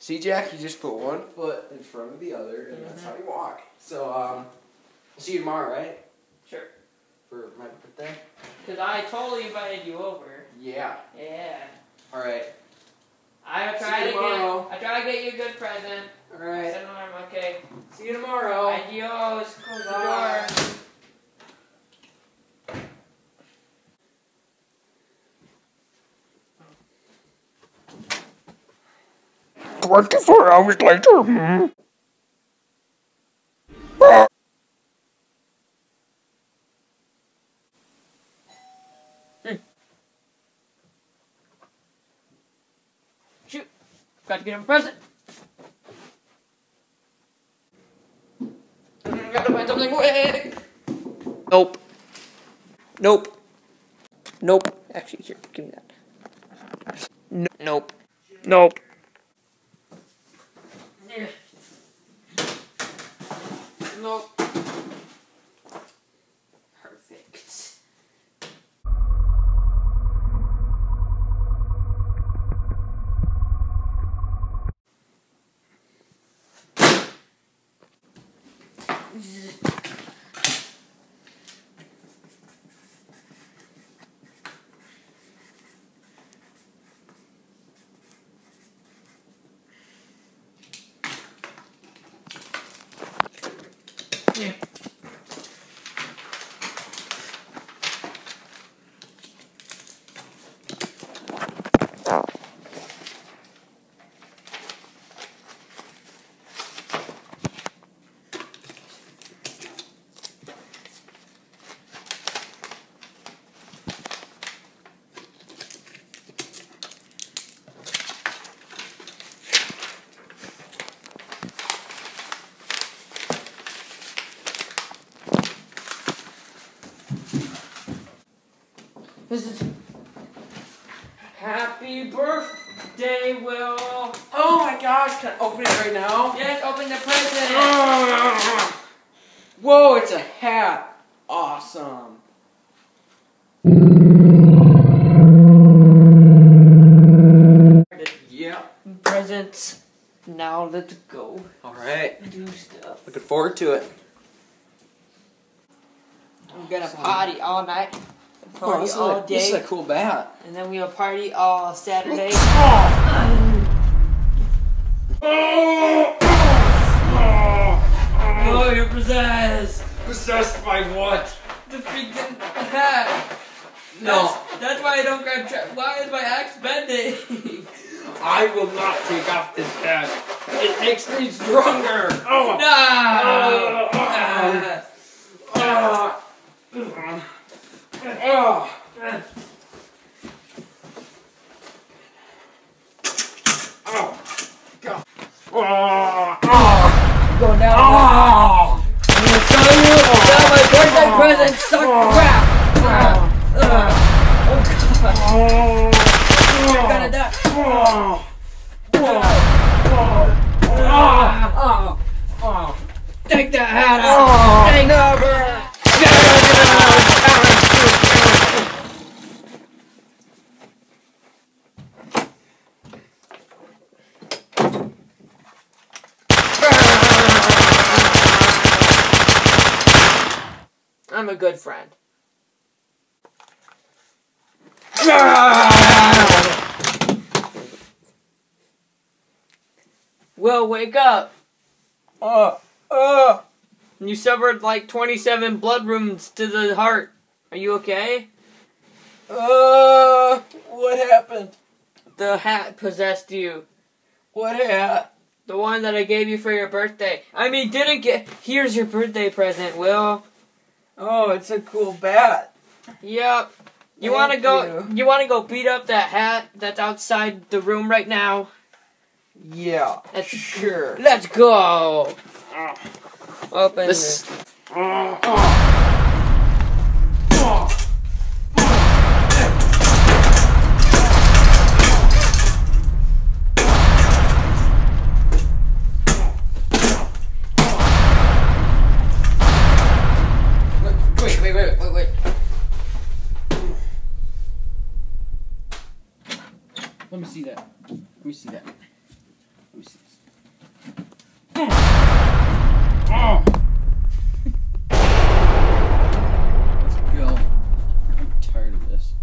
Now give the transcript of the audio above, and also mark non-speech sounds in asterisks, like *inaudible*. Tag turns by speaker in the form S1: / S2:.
S1: See, Jack, you just put one foot in front of the other, and that's how you walk. So, um, see you tomorrow, right?
S2: Sure.
S1: For my birthday?
S2: Because I totally invited you over.
S1: Yeah.
S2: Yeah.
S1: All right.
S2: I
S1: See
S2: try
S1: you
S2: to
S1: tomorrow.
S2: get. I try to get you a good present.
S1: All right.
S2: Send them, okay.
S1: See you tomorrow.
S2: Adios.
S3: 24 hours later, hmm?
S2: Shoot, got to get him a present. Mm, gotta find something quick. Nope. Nope. Nope. Actually, here, give me that. N nope. Nope. Nope. Perfect. Yeah. This is Happy birthday, Will.
S1: Oh my gosh, can I open it right now?
S2: Yes, open the present. *laughs*
S1: Whoa, it's a hat. Awesome. Yeah.
S2: Presents. Now let's go.
S1: All right.
S2: Do stuff.
S1: Looking forward to it.
S2: I'm gonna party all night.
S1: Oh,
S2: Party
S1: this,
S2: all
S1: a, this is a cool bat.
S2: And then we'll party all Saturday. Oh, you're possessed.
S3: Possessed by what?
S2: The freaking hat.
S1: No.
S2: That's, that's why I don't grab. Tra- why is my axe bending? *laughs*
S3: I will not take off this hat. It makes me stronger. Oh.
S2: no. Ah.
S3: Ah. Ah. Oh. God.
S2: Going down. I'm gonna tell you that my birthday present sucked crap. Oh god. You're gonna die. Take that hat. Oh, Take never. I'm a good friend. Will, wake up.
S1: Uh, uh.
S2: You suffered like 27 blood wounds to the heart. Are you okay?
S1: Uh, what happened?
S2: The hat possessed you.
S1: What hat?
S2: The one that I gave you for your birthday. I mean, didn't get. Here's your birthday present, Will.
S1: Oh, it's a cool bat.
S2: Yep. You
S1: Thank
S2: want to go?
S1: you.
S2: You, want to go beat up that hat that's outside the room right now?
S1: Yeah,
S2: Let's,
S1: sure.
S2: let's go. Ah. Open
S1: This.
S2: this.
S1: Let me see that. Let me see that.
S4: Let me see this. Oh.
S1: oh. Let's go. I'm tired of this.